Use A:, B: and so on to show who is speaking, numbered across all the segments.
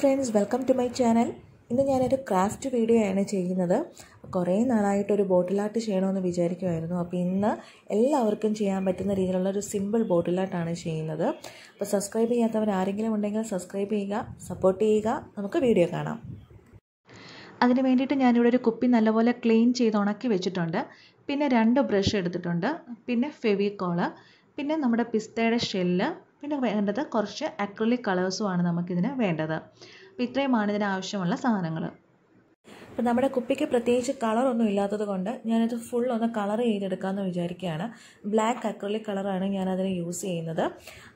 A: Friends welcome to my channel ഇന്ന് ഞാനൊരു craft video ആണ് ചെയ്യുന്നത്. കുറേ നാളായിട്ടൊരു ബോട്ടിൽ ആർട്ട് ചെയ്യണമെന്ന് വിചാരിക്കുമായിരുന്നു അപ്പോൾ ഇന്ന് എല്ലാവർക്കും ചെയ്യാൻ പറ്റുന്ന രീതിയിലുള്ള ഒരു സിമ്പിൾ ബോട്ടിൽ ആർട്ടാണ് ചെയ്യുന്നത്. അപ്പോൾ സബ്സ്ക്രൈബ് ചെയ്യാത്തവർ ആരെങ്കിലും ഉണ്ടെങ്കിൽ സബ്സ്ക്രൈബ് ചെയ്യുക സപ്പോർട്ട് ചെയ്യുക. നമുക്ക് വീഡിയോ കാണാം. അതിന് വേണ്ടിയിട്ട് ഞാനിവിടെ ഒരു കുപ്പി നല്ലപോലെ ക്ലീൻ ചെയ്ത് ഉണക്കി വെച്ചിട്ടുണ്ട്. പിന്നെ രണ്ട് ബ്രഷ് എടുത്തിട്ടുണ്ട്. പിന്നെ ഫെവിക്കോൾ പിന്നെ നമ്മുടെ പിസ്തയുടെ ഷെല്ല് പിന്നെ വേണ്ടത് കുറച്ച് അക്രലിക് കളേഴ്സുമാണ് നമുക്കിതിന് വേണ്ടത്. അപ്പോൾ ഇത്രയുമാണ് ഇതിന് ആവശ്യമുള്ള സാധനങ്ങൾ. അപ്പോൾ നമ്മുടെ കുപ്പിക്ക് പ്രത്യേകിച്ച് കളറൊന്നും ഇല്ലാത്തത് കൊണ്ട് ഞാനത് ഫുൾ ഒന്ന് കളർ ചെയ്തെടുക്കാമെന്ന് വിചാരിക്കുകയാണ്. ബ്ലാക്ക് അക്രലിക് കളറാണ് ഞാനതിന് യൂസ് ചെയ്യുന്നത്.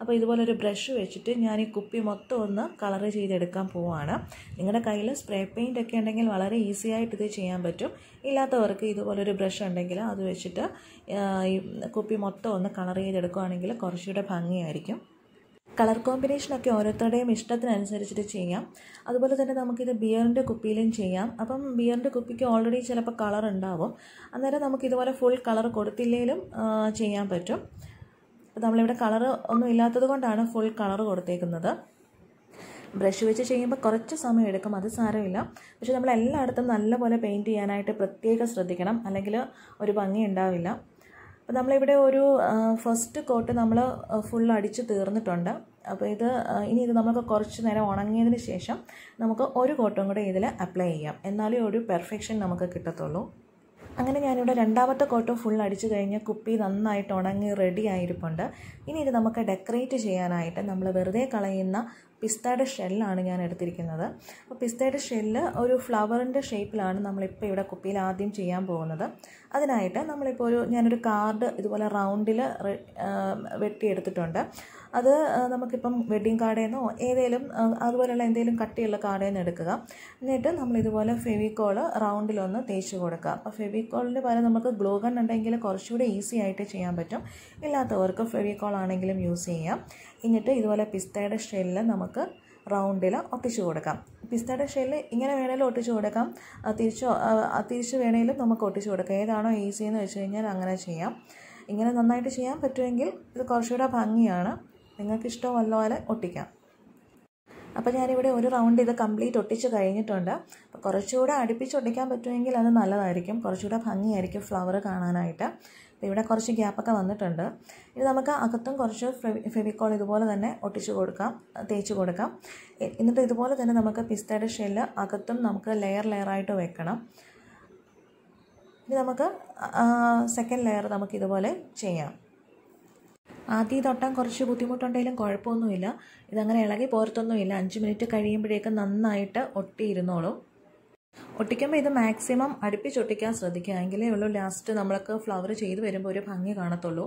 A: അപ്പോൾ ഇതുപോലൊരു ബ്രഷ് വെച്ചിട്ട് ഞാൻ ഈ കുപ്പി മൊത്തം ഒന്ന് കളർ ചെയ്തെടുക്കാൻ പോവാണ്. നിങ്ങളുടെ കയ്യിൽ സ്പ്രേ പെയിന്റ് ഒക്കെ ഉണ്ടെങ്കിൽ വളരെ ഈസി ആയിട്ട് ഇത് ചെയ്യാൻ പറ്റും. ഇല്ലാത്തവർക്ക് ഇതുപോലൊരു ബ്രഷ് ഉണ്ടെങ്കിൽ അത് വെച്ചിട്ട് ഈ കുപ്പി മൊത്തം ഒന്ന് കളർ ചെയ്തെടുക്കുകയാണെങ്കിൽ കുറച്ചുകൂടെ ഭംഗിയായിരിക്കും. കളർ കോമ്പിനേഷനൊക്കെ ഓരോരുത്തരുടെയും ഇഷ്ടത്തിനനുസരിച്ചിട്ട് ചെയ്യാം. അതുപോലെ തന്നെ നമുക്കിത് ബിയറിന്റെ കുപ്പിയിലും ചെയ്യാം. അപ്പം ബിയറിന്റെ കുപ്പിക്ക് ഓൾറെഡി ചിലപ്പോൾ കളർ ഉണ്ടാവും. അന്നേരം നമുക്ക് ഇതുപോലെ ഫുൾ കളർ കൊടുത്തില്ലെങ്കിലും ചെയ്യാൻ പറ്റും. അപ്പോൾ നമ്മളിവിടെ കളർ ഒന്നും ഇല്ലാത്തത് കൊണ്ടാണ് ഫുൾ കളർ കൊടുത്തേക്കുന്നത്. ബ്രഷ് വെച്ച് ചെയ്യുമ്പോൾ കുറച്ച് സമയം എടുക്കും അത് സാരമില്ല. പക്ഷേ നമ്മൾ എല്ലായിടത്തും നല്ലപോലെ പെയിന്റ് ചെയ്യാനായിട്ട് പ്രത്യേകം ശ്രദ്ധിക്കണം. അല്ലെങ്കിൽ ഒരു ഭംഗി ഉണ്ടാവില്ല. അപ്പോൾ നമ്മളിവിടെ ഒരു ഫസ്റ്റ് കോട്ട് നമ്മൾ ഫുൾ അടിച്ച് തീർന്നിട്ടുണ്ട്. അപ്പോൾ ഇത് ഇനി ഇത് നമുക്ക് കുറച്ച് നേരം ഉണങ്ങിയതിന് ശേഷം നമുക്ക് ഒരു കോട്ടും കൂടെ ഇതിൽ അപ്ലൈ ചെയ്യാം. എന്നാലേ ഒരു പെർഫെക്ഷൻ നമുക്ക് കിട്ടത്തുള്ളൂ. അങ്ങനെ ഞാനിവിടെ രണ്ടാമത്തെ കോട്ടും ഫുൾ അടിച്ചു കഴിഞ്ഞ് കുപ്പി നന്നായിട്ട് ഉണങ്ങി റെഡി ആയിരിപ്പുണ്ട്. ഇനി ഇത് നമുക്ക് ഡെക്കറേറ്റ് ചെയ്യാനായിട്ട് നമ്മൾ വെറുതെ കളയുന്ന പിസ്തയുടെ ഷെല്ലാണ് ഞാൻ എടുത്തിരിക്കുന്നത്. അപ്പോൾ പിസ്തയുടെ ഷെല്ല് ഒരു ഫ്ലവറിന്റെ ഷേപ്പിലാണ് നമ്മളിപ്പോൾ ഇവിടെ കുപ്പിയിൽ ആദ്യം ചെയ്യാൻ പോകുന്നത്. അതിനായിട്ട് നമ്മളിപ്പോൾ ഒരു ഞാനൊരു കാർഡ് ഇതുപോലെ റൗണ്ടിൽ വെട്ടിയെടുത്തിട്ടുണ്ട്. അത് നമുക്കിപ്പം വെഡ്ഡിങ് കാർഡിൽ നിന്നോ ഏതെങ്കിലും അതുപോലെയുള്ള എന്തെങ്കിലും കട്ടിയുള്ള കാർഡിൽ നിന്ന് എടുക്കുക. എന്നിട്ട് നമ്മൾ ഇതുപോലെ ഫെവിക്കോൾ റൗണ്ടിലൊന്ന് തേച്ച് കൊടുക്കുക. അപ്പോൾ ഫെവിക്കോളിന് പകരം നമുക്ക് ഗ്ലോ ഗൺ ഉണ്ടെങ്കിൽ കുറച്ചുകൂടി ഈസി ആയിട്ട് ചെയ്യാൻ പറ്റും. ഇല്ലാത്തവർക്ക് ഫെവിക്കോൾ ആണെങ്കിലും യൂസ് ചെയ്യാം. എന്നിട്ട് ഇതുപോലെ പിസ്തയുടെ ഷെല്ല് നമുക്ക് റൗണ്ടിൽ ഒട്ടിച്ചു കൊടുക്കാം. പിസ്തയുടെ ഷെല്ല് ഇങ്ങനെ വേണേലും ഒട്ടിച്ചു കൊടുക്കാം. തിരിച്ച് തിരിച്ച് വേണേലും നമുക്ക് ഒട്ടിച്ചു കൊടുക്കാം. ഏതാണോ ഈസി എന്ന് വെച്ച് കഴിഞ്ഞാൽ അങ്ങനെ ചെയ്യാം. ഇങ്ങനെ നന്നായിട്ട് ചെയ്യാൻ പറ്റുമെങ്കിൽ ഇത് കുറച്ചുകൂടെ ഭംഗിയാണ്. നിങ്ങൾക്ക് ഇഷ്ടമല്ല പോലെ ഒട്ടിക്കാം. അപ്പോൾ ഞാനിവിടെ ഒരു റൗണ്ട് ഇത് കംപ്ലീറ്റ് ഒട്ടിച്ച് കഴിഞ്ഞിട്ടുണ്ട്. അപ്പോൾ കുറച്ചുകൂടെ അടുപ്പിച്ച് ഒട്ടിക്കാൻ പറ്റുമെങ്കിൽ അത് നല്ലതായിരിക്കും. കുറച്ചുകൂടെ ഭംഗിയായിരിക്കും ഫ്ലവർ കാണാനായിട്ട്. ഇവിടെ കുറച്ച് ഗ്യാപ്പൊക്കെ വന്നിട്ടുണ്ട്. ഇനി നമുക്ക് അകത്തും കുറച്ച് ഫെവിക്കോൾ ഇതുപോലെ തന്നെ ഒട്ടിച്ച് കൊടുക്കാം തേച്ച് കൊടുക്കാം. എന്നിട്ട് ഇതുപോലെ തന്നെ നമുക്ക് പിസ്തയുടെ ഷെല്ല് അകത്തും നമുക്ക് ലെയർ ലെയറായിട്ട് വെക്കണം. ഇനി നമുക്ക് സെക്കൻഡ് ലെയർ നമുക്ക് ഇതുപോലെ ചെയ്യാം. ആദ്യം തൊട്ടാൻ കുറച്ച് ബുദ്ധിമുട്ടുണ്ടെങ്കിലും കുഴപ്പമൊന്നുമില്ല. ഇതങ്ങനെ ഇളകി പോരത്തൊന്നുമില്ല. അഞ്ച് മിനിറ്റ് കഴിയുമ്പോഴേക്കും നന്നായിട്ട് ഒട്ടിയിരുന്നോളും. ഒട്ടിക്കുമ്പോൾ ഇത് മാക്സിമം അടുപ്പിച്ചൊട്ടിക്കാൻ ശ്രദ്ധിക്കുക. എങ്കിലേ ഉള്ളൂ ലാസ്റ്റ് നമ്മൾക്ക് ഫ്ലവർ ചെയ്ത് വരുമ്പോൾ ഒരു ഭംഗി കാണത്തുള്ളൂ.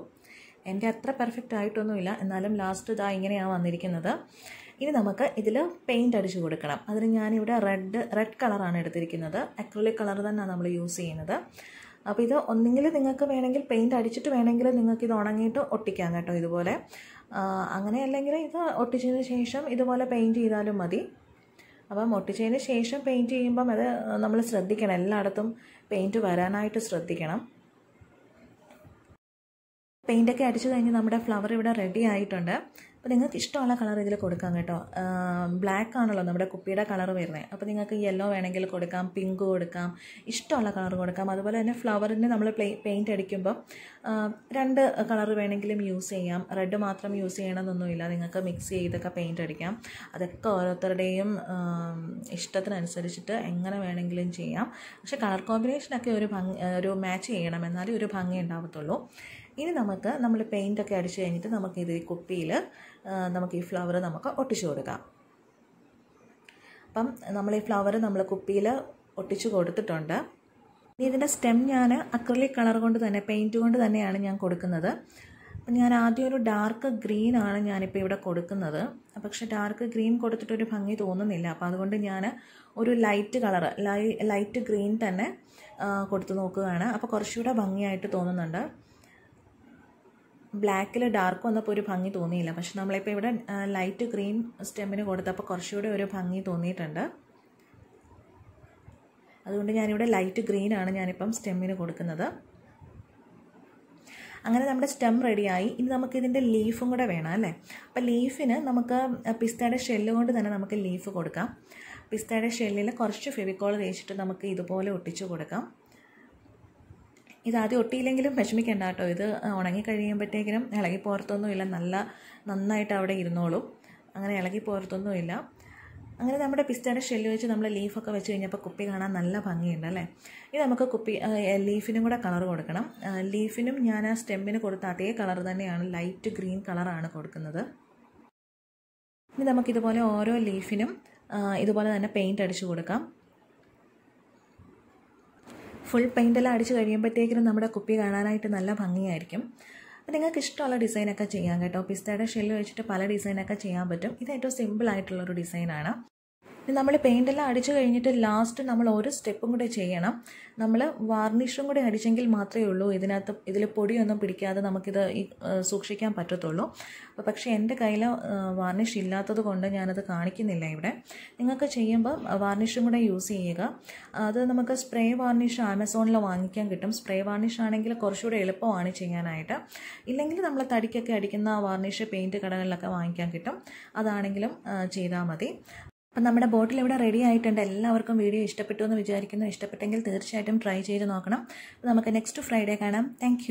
A: എന്റെ അത്ര പെർഫെക്റ്റ് ആയിട്ടൊന്നുമില്ല. എന്നാലും ലാസ്റ്റ് ഇതാ ഇങ്ങനെയാണ് വന്നിരിക്കുന്നത്. ഇനി നമുക്ക് ഇതിൽ പെയിന്റ് അടിച്ചു കൊടുക്കണം. അതിന് ഞാനിവിടെ റെഡ് റെഡ് കളറാണ് എടുത്തിരിക്കുന്നത്. അക്രലിക് കളർ തന്നെയാണ് നമ്മൾ യൂസ് ചെയ്യുന്നത്. അപ്പോൾ ഇത് ഒന്നെങ്കിൽ നിങ്ങൾക്ക് വേണമെങ്കിൽ പെയിന്റ് അടിച്ചിട്ട് വേണമെങ്കിൽ നിങ്ങൾക്ക് ഇത് ഉണങ്ങിയിട്ട് ഒട്ടിക്കാം കേട്ടോ ഇതുപോലെ. അങ്ങനെ അല്ലെങ്കിൽ ഇത് ഒട്ടിച്ചതിന് ശേഷം ഇതുപോലെ പെയിന്റ് ചെയ്താലും മതി. അപ്പം ഒട്ടിച്ചതിന് ശേഷം പെയിന്റ് ചെയ്യുമ്പം അത് നമ്മൾ ശ്രദ്ധിക്കണം. എല്ലായിടത്തും പെയിന്റ് വരാനായിട്ട് ശ്രദ്ധിക്കണം. പെയിന്റൊക്കെ അടിച്ചു കഴിഞ്ഞ് നമ്മുടെ ഫ്ലവർ ഇവിടെ റെഡി ആയിട്ടുണ്ട്. അപ്പോൾ നിങ്ങൾക്ക് ഇഷ്ടമുള്ള കളർ ഇതിൽ കൊടുക്കാം കേട്ടോ. ബ്ലാക്ക് ആണല്ലോ നമ്മുടെ കുപ്പിയുടെ കളർ വരുന്നത് അപ്പോൾ നിങ്ങൾക്ക് യെല്ലോ വേണമെങ്കിൽ കൊടുക്കാം പിങ്ക് കൊടുക്കാം ഇഷ്ടമുള്ള കളർ കൊടുക്കാം. അതുപോലെ തന്നെ ഫ്ലവറിന് നമ്മൾ പെയിന്റ് അടിക്കുമ്പോൾ രണ്ട് കളർ വേണമെങ്കിലും യൂസ് ചെയ്യാം. റെഡ് മാത്രം യൂസ് ചെയ്യണമെന്നൊന്നുമില്ല നിങ്ങൾക്ക് മിക്സ് ചെയ്തൊക്കെ പെയിന്റ് അടിക്കാം. അതൊക്കെ ഓരോരുത്തരുടെയും ഇഷ്ടത്തിനനുസരിച്ചിട്ട് എങ്ങനെ വേണമെങ്കിലും ചെയ്യാം. പക്ഷേ കളർ കോമ്പിനേഷനൊക്കെ ഒരു ഭംഗി ഒരു മാച്ച് ചെയ്യണം. എന്നാലേ ഒരു ഭംഗി ഉണ്ടാവത്തുള്ളൂ. ഇനി നമുക്ക് നമ്മൾ പെയിന്റൊക്കെ അടിച്ചു കഴിഞ്ഞിട്ട് നമുക്ക് ഇത് ഈ കുപ്പിയിൽ നമുക്ക് ഈ ഫ്ലവർ നമുക്ക് ഒട്ടിച്ചു കൊടുക്കാം. അപ്പം നമ്മൾ ഈ ഫ്ലവർ നമ്മൾ കുപ്പിയിൽ ഒട്ടിച്ചു കൊടുത്തിട്ടുണ്ട്. ഇനി ഇതിന്റെ സ്റ്റെം ഞാൻ അക്രലിക് കളർ കൊണ്ട് തന്നെ പെയിന്റ് കൊണ്ട് തന്നെയാണ് ഞാൻ കൊടുക്കുന്നത്. അപ്പം ഞാൻ ആദ്യം ഒരു ഡാർക്ക് ഗ്രീൻ ആണ് ഞാനിപ്പോൾ ഇവിടെ കൊടുക്കുന്നത്. പക്ഷേ ഡാർക്ക് ഗ്രീൻ കൊടുത്തിട്ടൊരു ഭംഗി തോന്നുന്നില്ല. അപ്പോൾ അതുകൊണ്ട് ഞാൻ ഒരു ലൈറ്റ് കളർ ലൈറ്റ് ഗ്രീൻ തന്നെ കൊടുത്തു നോക്കുകയാണ്. അപ്പോൾ കുറച്ചുകൂടെ ഭംഗിയായിട്ട് തോന്നുന്നുണ്ട്. ബ്ലാക്കിൽ ഡാർക്ക് വന്നപ്പോൾ ഒരു ഭംഗി തോന്നിയില്ല. പക്ഷെ നമ്മളിപ്പോൾ ഇവിടെ ലൈറ്റ് ഗ്രീൻ സ്റ്റെമ്മിന് കൊടുത്തപ്പോൾ കുറച്ചുകൂടെ ഒരു ഭംഗി തോന്നിയിട്ടുണ്ട്. അതുകൊണ്ട് ഞാനിവിടെ ലൈറ്റ് ഗ്രീൻ ആണ് ഞാനിപ്പം സ്റ്റെമ്മിന് കൊടുക്കുന്നത്. അങ്ങനെ നമ്മുടെ സ്റ്റെം റെഡിയായി. ഇനി നമുക്ക് ഇതിന്റെ ലീഫും കൂടെ വേണം അല്ലേ? അപ്പോൾ ലീഫിന് നമുക്ക് പിസ്തയുടെ ഷെല്ല് കൊണ്ട് തന്നെ നമുക്ക് ലീഫ് കൊടുക്കാം. പിസ്തയുടെ ഷെല്ലിൽ കുറച്ച് ഫെവിക്കോൾ തേച്ചിട്ട് നമുക്ക് ഇതുപോലെ ഒട്ടിച്ചു കൊടുക്കാം. ഇത് ആദ്യം ഒട്ടിയില്ലെങ്കിലും വിഷമിക്കേണ്ട കേട്ടോ. ഇത് ഉണങ്ങി കഴിയുമ്പോഴത്തേക്കിനും ഇളകി പോരത്തൊന്നുമില്ല നല്ല നന്നായിട്ട് അവിടെ ഇരുന്നോളും. അങ്ങനെ ഇളകി പോരത്തൊന്നുമില്ല അങ്ങനെ നമ്മുടെ പിസ്തയുടെ ഷെല്ല് വെച്ച് നമ്മൾ ലീഫൊക്കെ വെച്ച് കഴിഞ്ഞപ്പോൾ കുപ്പി കാണാൻ നല്ല ഭംഗിയുണ്ട് അല്ലേ? ഇത് നമുക്ക് കുപ്പി ലീഫിനും കൂടെ കളർ കൊടുക്കണം. ലീഫിനും ഞാൻ ആ സ്റ്റെമ്മിന് കൊടുത്ത അതേ കളർ തന്നെയാണ് ലൈറ്റ് ഗ്രീൻ കളറാണ് കൊടുക്കുന്നത്. ഇനി നമുക്കിതുപോലെ ഓരോ ലീഫിനും ഇതുപോലെ തന്നെ പെയിന്റ് അടിച്ചു കൊടുക്കാം. ഫുൾ പെയിന്റെല്ലാം അടിച്ച് കഴിയുമ്പോഴത്തേക്കിനും നമ്മുടെ കുപ്പി കാണാനായിട്ട് നല്ല ഭംഗിയായിരിക്കും. അപ്പോൾ നിങ്ങൾക്ക് ഇഷ്ടമുള്ള ഡിസൈനൊക്കെ ചെയ്യാം കേട്ടോ. പിസ്തയുടെ ഷെല്ല് വെച്ചിട്ട് പല ഡിസൈനൊക്കെ ചെയ്യാൻ പറ്റും. ഇത് ഏറ്റവും സിമ്പിൾ ആയിട്ടുള്ളൊരു ഡിസൈനാണ് നമ്മൾ പെയിന്റെല്ലാം അടിച്ചു കഴിഞ്ഞിട്ട് ലാസ്റ്റ് നമ്മൾ ഓരോ സ്റ്റെപ്പും കൂടെ ചെയ്യണം. നമ്മൾ വാർണിഷും കൂടെ അടിച്ചെങ്കിൽ മാത്രമേ ഉള്ളൂ. ഇതിനകത്ത് ഇതിൽ പൊടിയൊന്നും പിടിക്കാതെ നമുക്കിത് സൂക്ഷിക്കാൻ പറ്റത്തുള്ളൂ. അപ്പോൾ പക്ഷേ എന്റെ കയ്യിൽ വാർണിഷ് ഇല്ലാത്തത് കൊണ്ട് ഞാനത് കാണിക്കുന്നില്ല ഇവിടെ. നിങ്ങൾക്ക് ചെയ്യുമ്പോൾ വാർണിഷും കൂടെ യൂസ് ചെയ്യുക. അത് നമുക്ക് സ്പ്രേ വാർണിഷ് ആമസോണിൽ വാങ്ങിക്കാൻ കിട്ടും. സ്പ്രേ വാർണിഷ് ആണെങ്കിൽ കുറച്ചുകൂടെ എളുപ്പമാണ് ചെയ്യാനായിട്ട്. ഇല്ലെങ്കിൽ നമ്മൾ തടിക്കൊക്കെ അടിക്കുന്ന വാർണിഷ് പെയിന്റ് കടകളിലൊക്കെ വാങ്ങിക്കാൻ കിട്ടും. അതാണെങ്കിലും ചെയ്താൽ മതി. അപ്പം നമ്മുടെ ബോട്ടിൽ ഇവിടെ റെഡി ആയിട്ടുണ്ട്. എല്ലാവർക്കും വീഡിയോ ഇഷ്ടപ്പെട്ടു എന്ന് വിചാരിക്കുന്നു. ഇഷ്ടപ്പെട്ടെങ്കിൽ തീർച്ചയായിട്ടും ട്രൈ ചെയ്ത് നോക്കണം. അപ്പോൾ നമുക്ക് നെക്സ്റ്റ് ഫ്രൈഡേ കാണാം. താങ്ക്